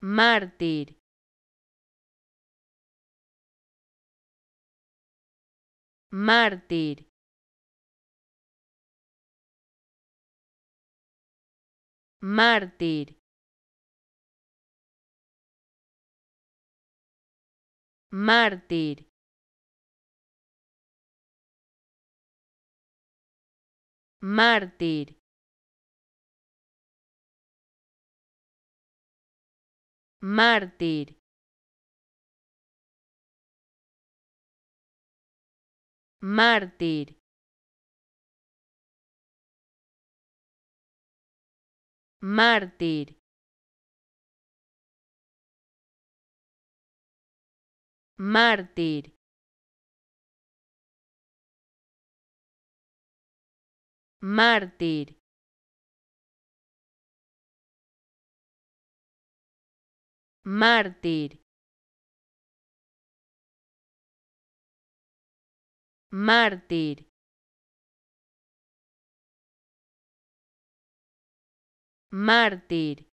mártir. Mártir. Mártir. Mártir. Mártir mártir. Mártir. Mártir. Mártir. Mártir mártir. Mártir. Mártir